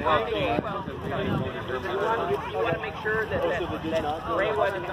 want, you want to make sure that, that, that gray wasn't.